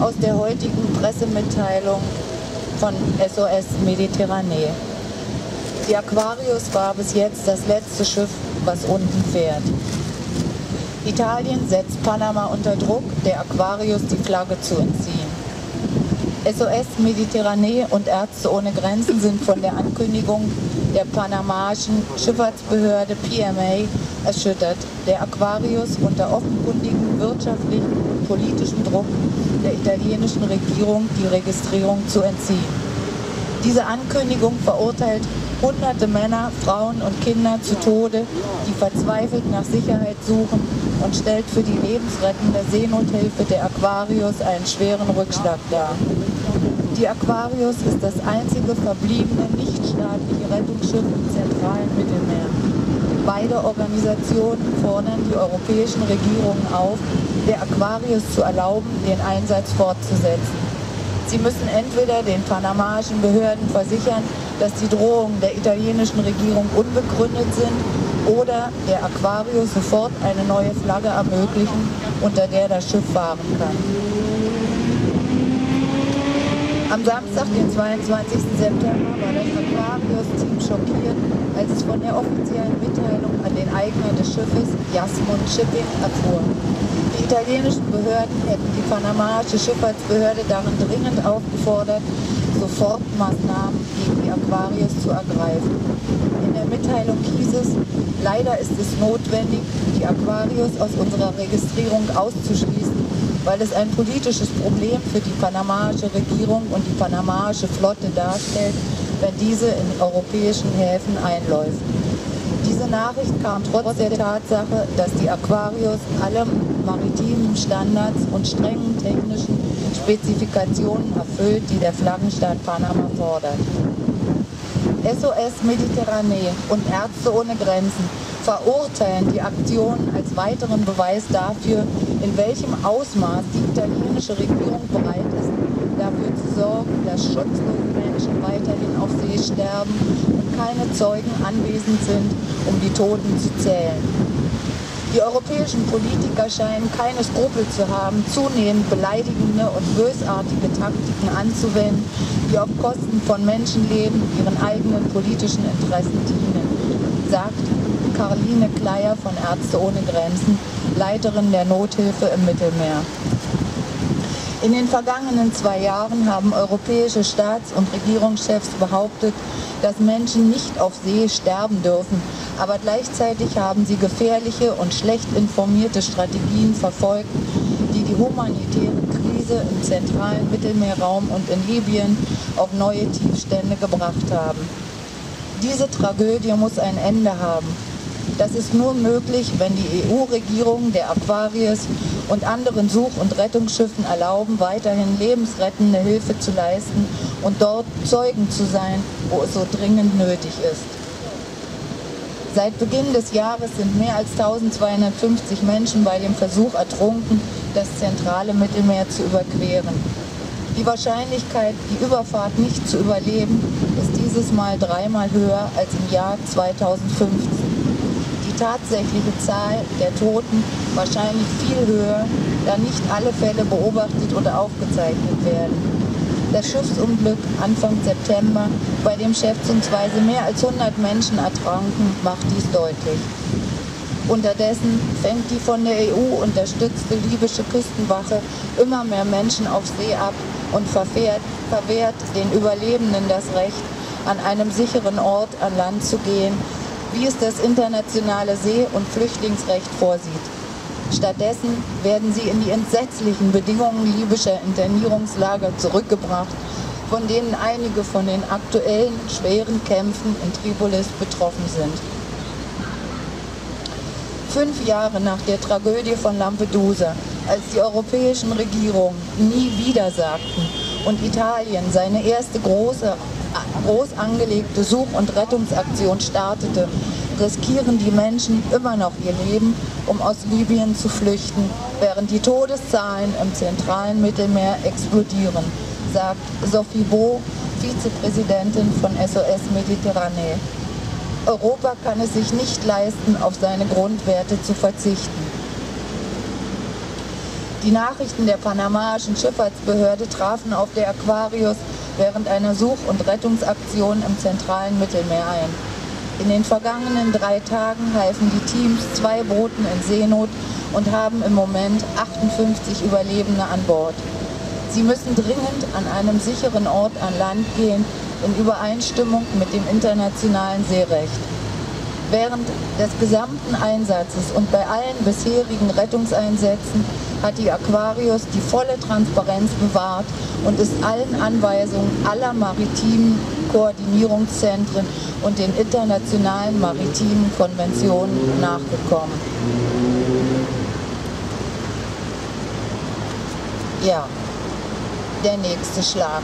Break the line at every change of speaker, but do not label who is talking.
aus der heutigen Pressemitteilung von SOS Mediterranee. Die Aquarius war bis jetzt das letzte Schiff, was unten fährt. Italien setzt Panama unter Druck, der Aquarius die Flagge zu entziehen. SOS Mediterranee und Ärzte ohne Grenzen sind von der Ankündigung der panamaischen Schifffahrtsbehörde PMA erschüttert, der Aquarius unter offenkundigem wirtschaftlichen und politischem Druck der italienischen Regierung die Registrierung zu entziehen. Diese Ankündigung verurteilt hunderte Männer, Frauen und Kinder zu Tode, die verzweifelt nach Sicherheit suchen und stellt für die lebensrettende Seenothilfe der Aquarius einen schweren Rückschlag dar. Die Aquarius ist das einzige verbliebene nichtstaatliche Rettungsschiff im zentralen Mittelmeer. Beide Organisationen fordern die europäischen Regierungen auf, der Aquarius zu erlauben, den Einsatz fortzusetzen. Sie müssen entweder den panamaischen Behörden versichern, dass die Drohungen der italienischen Regierung unbegründet sind oder der Aquarius sofort eine neue Flagge ermöglichen, unter der das Schiff fahren kann. Am Samstag, den 22. September, war das Aquarius-Team schockiert, als es von der offiziellen Mitteilung an den Eigner des Schiffes, Jasmund Shipping, erfuhr. Die italienischen Behörden hätten die panamaische Schifffahrtsbehörde darin dringend aufgefordert, sofort Maßnahmen gegen die Aquarius zu ergreifen. In der Mitteilung hieß es, leider ist es notwendig, die Aquarius aus unserer Registrierung auszuschließen, weil es ein politisches Problem für die panamaische Regierung und die panamaische Flotte darstellt, wenn diese in europäischen Häfen einläuft. Diese Nachricht kam trotz der Tatsache, dass die Aquarius alle maritimen Standards und strengen technischen Spezifikationen erfüllt, die der Flaggenstaat Panama fordert. SOS Mediterranee und Ärzte ohne Grenzen verurteilen die Aktionen als weiteren Beweis dafür, in welchem Ausmaß die italienische Regierung bereit ist, dafür zu sorgen, dass schutzlose Menschen weiterhin auf See sterben und keine Zeugen anwesend sind, um die Toten zu zählen. Die europäischen Politiker scheinen keine Skrupel zu haben, zunehmend beleidigende und bösartige Taktiken anzuwenden, die auf Kosten von Menschenleben ihren eigenen politischen Interessen dienen, sagt Caroline Kleier von Ärzte ohne Grenzen, Leiterin der Nothilfe im Mittelmeer. In den vergangenen zwei Jahren haben europäische Staats- und Regierungschefs behauptet, dass Menschen nicht auf See sterben dürfen, aber gleichzeitig haben sie gefährliche und schlecht informierte Strategien verfolgt, die die humanitäre Krise im zentralen Mittelmeerraum und in Libyen auf neue Tiefstände gebracht haben. Diese Tragödie muss ein Ende haben. Das ist nur möglich, wenn die EU-Regierung der Aquarius und anderen Such- und Rettungsschiffen erlauben, weiterhin lebensrettende Hilfe zu leisten und dort Zeugen zu sein, wo es so dringend nötig ist. Seit Beginn des Jahres sind mehr als 1250 Menschen bei dem Versuch ertrunken, das zentrale Mittelmeer zu überqueren. Die Wahrscheinlichkeit, die Überfahrt nicht zu überleben, ist dieses Mal dreimal höher als im Jahr 2015 tatsächliche Zahl der Toten wahrscheinlich viel höher, da nicht alle Fälle beobachtet oder aufgezeichnet werden. Das Schiffsunglück Anfang September, bei dem schätzungsweise mehr als 100 Menschen ertranken, macht dies deutlich. Unterdessen fängt die von der EU unterstützte libysche Küstenwache immer mehr Menschen auf See ab und verwehrt, verwehrt den Überlebenden das Recht, an einem sicheren Ort an Land zu gehen, wie es das internationale See- und Flüchtlingsrecht vorsieht. Stattdessen werden sie in die entsetzlichen Bedingungen libyscher Internierungslager zurückgebracht, von denen einige von den aktuellen schweren Kämpfen in Tripolis betroffen sind. Fünf Jahre nach der Tragödie von Lampedusa, als die europäischen Regierungen nie wieder sagten und Italien seine erste große groß angelegte Such- und Rettungsaktion startete, riskieren die Menschen immer noch ihr Leben, um aus Libyen zu flüchten, während die Todeszahlen im zentralen Mittelmeer explodieren, sagt Sophie Bo, Vizepräsidentin von SOS Mediterranee. Europa kann es sich nicht leisten, auf seine Grundwerte zu verzichten. Die Nachrichten der panamaischen Schifffahrtsbehörde trafen auf der Aquarius während einer Such- und Rettungsaktion im zentralen Mittelmeer ein. In den vergangenen drei Tagen halfen die Teams zwei Booten in Seenot und haben im Moment 58 Überlebende an Bord. Sie müssen dringend an einem sicheren Ort an Land gehen, in Übereinstimmung mit dem internationalen Seerecht. Während des gesamten Einsatzes und bei allen bisherigen Rettungseinsätzen hat die Aquarius die volle Transparenz bewahrt und ist allen Anweisungen aller maritimen Koordinierungszentren und den internationalen maritimen Konventionen nachgekommen. Ja, der nächste Schlag.